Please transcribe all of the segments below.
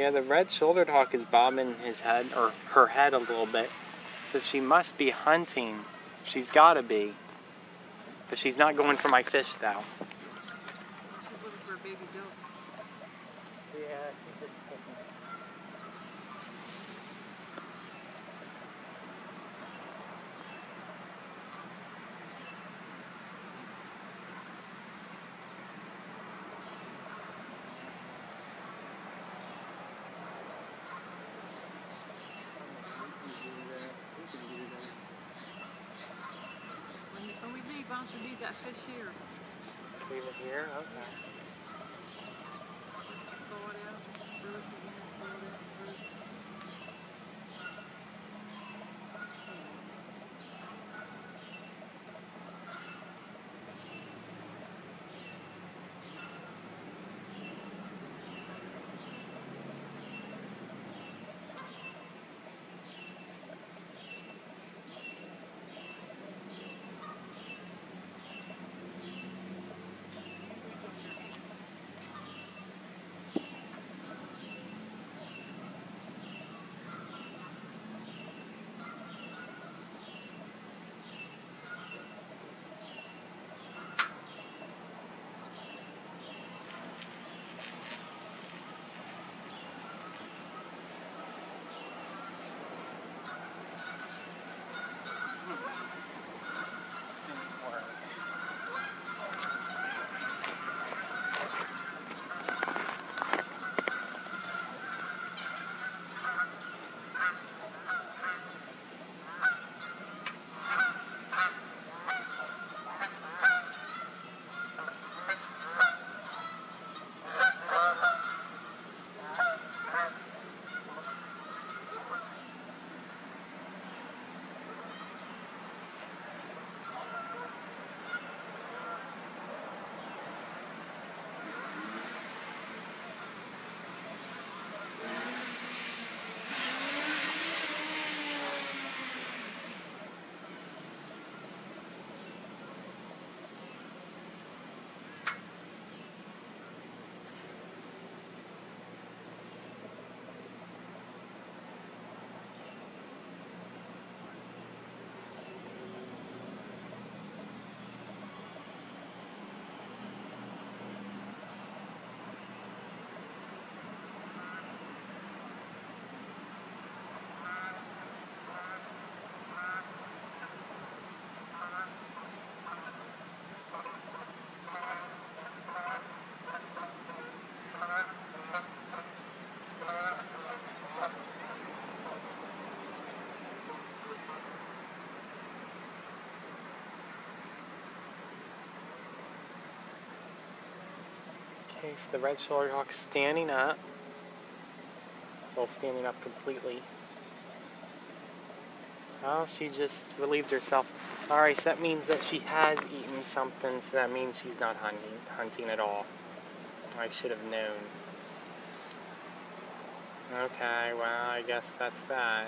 Yeah, the red-shouldered hawk is bobbing his head, or her head a little bit. So she must be hunting. She's gotta be. But she's not going for my fish, though. She's looking for a baby doe. Yeah, why don't you leave that fish here? Leave it here? Okay. Okay, so the red-shouldered hawk standing up. Well, standing up completely. Oh, she just relieved herself. Alright, so that means that she has eaten something, so that means she's not hunting, hunting at all. I should have known. Okay, well, I guess that's that.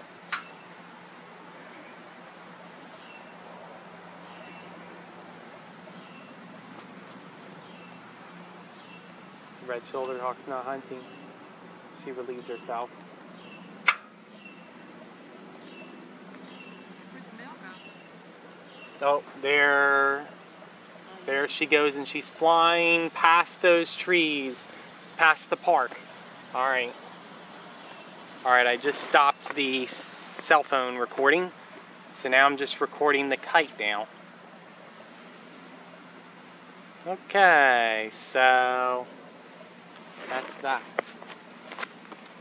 Red-shouldered hawk's not hunting. She relieved herself. Oh, there, there she goes, and she's flying past those trees, past the park. All right, all right. I just stopped the cell phone recording, so now I'm just recording the kite now. Okay, so that's that.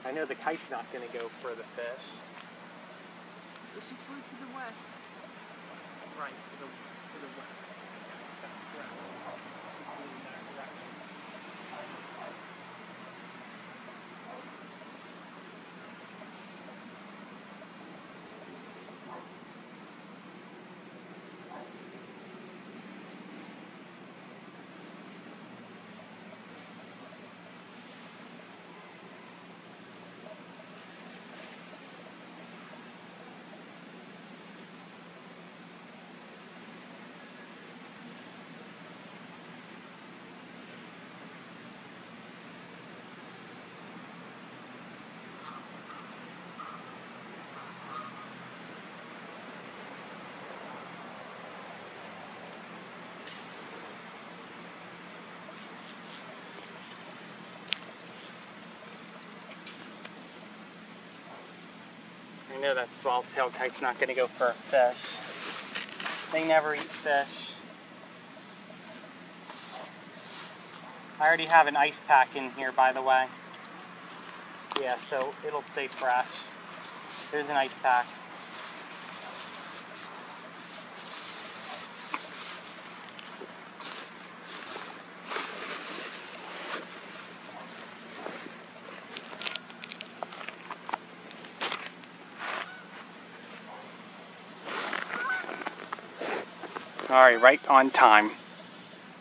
I know the kite's not going to go for the fish. But she flew to the west. Right, to the, to the west. Know that swallowtail kite's not going to go for a fish. They never eat fish. I already have an ice pack in here, by the way. Yeah, so it'll stay fresh. There's an ice pack. All right, right on time.